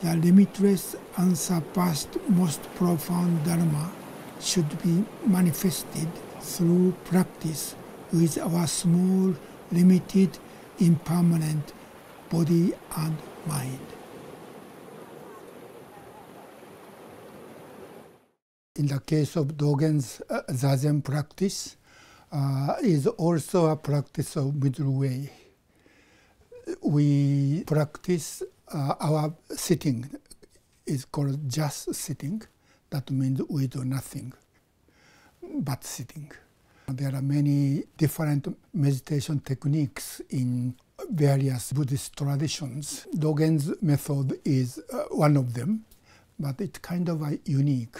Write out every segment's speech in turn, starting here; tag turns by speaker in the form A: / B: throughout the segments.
A: the limitless, unsurpassed, most profound Dharma should be manifested through practice with our small, limited, impermanent body and mind. In the case of Dogen's uh, Zazen practice, uh, is also a practice of middle way. We practice uh, our sitting is called just sitting. That means we do nothing but sitting. There are many different meditation techniques in various Buddhist traditions. Dogen's method is uh, one of them, but it's kind of a unique.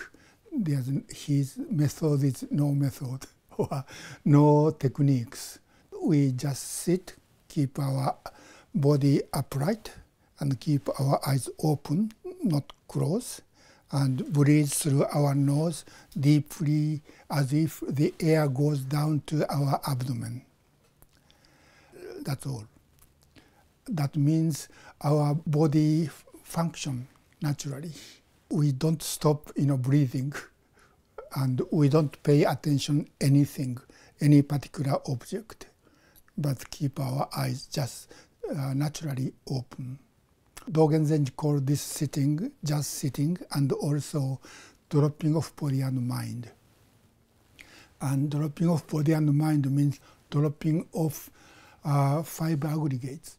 A: There's, his method is no method or no techniques. We just sit, keep our body upright, and keep our eyes open, not closed, and breathe through our nose deeply as if the air goes down to our abdomen. That's all. That means our body function naturally. We don't stop, you know, breathing, and we don't pay attention anything, any particular object, but keep our eyes just uh, naturally open. Dogen Zenji called this sitting just sitting and also dropping of body and mind. And dropping of body and mind means dropping of uh, five aggregates.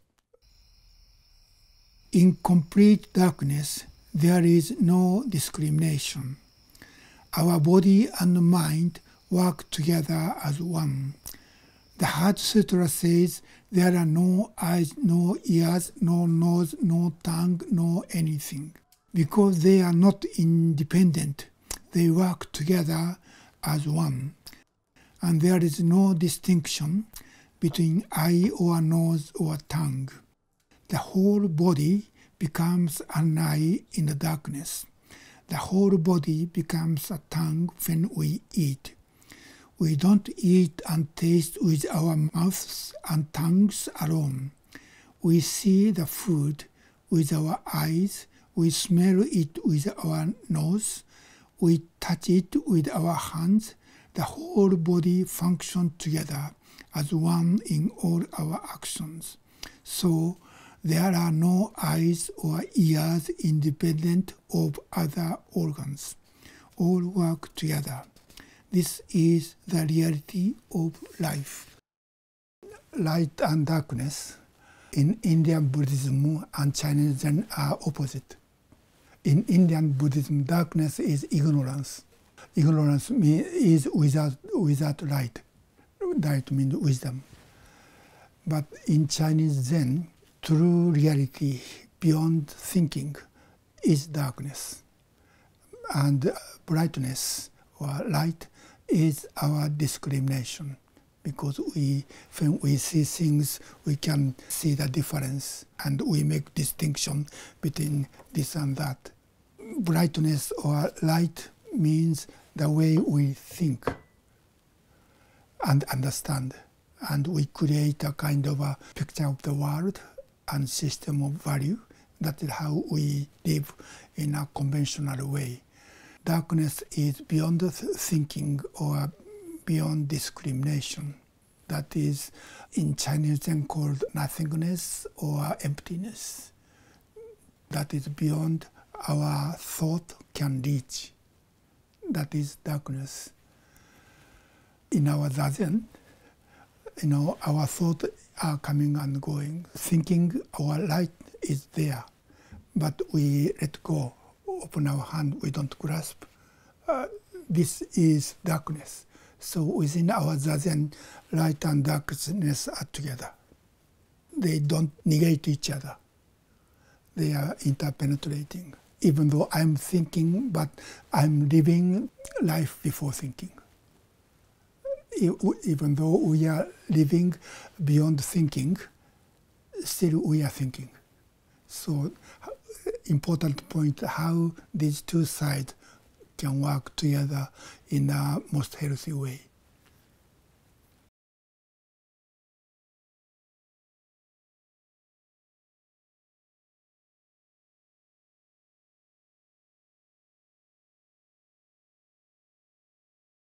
A: In complete darkness, there is no discrimination. Our body and mind work together as one. The Heart Sutra says there are no eyes, no ears, no nose, no tongue, no anything. Because they are not independent, they work together as one. And there is no distinction between eye or nose or tongue. The whole body becomes an eye in the darkness. The whole body becomes a tongue when we eat. We don't eat and taste with our mouths and tongues alone. We see the food with our eyes, we smell it with our nose, we touch it with our hands. The whole body functions together as one in all our actions. So there are no eyes or ears independent of other organs. All work together. This is the reality of life. Light and darkness in Indian Buddhism and Chinese Zen are opposite. In Indian Buddhism, darkness is ignorance. Ignorance is without, without light. Light means wisdom. But in Chinese Zen, true reality beyond thinking is darkness. And brightness or light is our discrimination because we when we see things we can see the difference and we make distinction between this and that. Brightness or light means the way we think and understand. And we create a kind of a picture of the world and system of value. That is how we live in a conventional way darkness is beyond thinking or beyond discrimination. That is in Chinese Zen called nothingness or emptiness. That is beyond our thought can reach. That is darkness. In our Zazen, you know, our thoughts are coming and going. Thinking our light is there, but we let go open our hand, we don't grasp. Uh, this is darkness. So within our zazen, light and darkness are together. They don't negate each other. They are interpenetrating. Even though I'm thinking, but I'm living life before thinking. Even though we are living beyond thinking, still we are thinking. So important point how these two sides can work together in a most healthy way.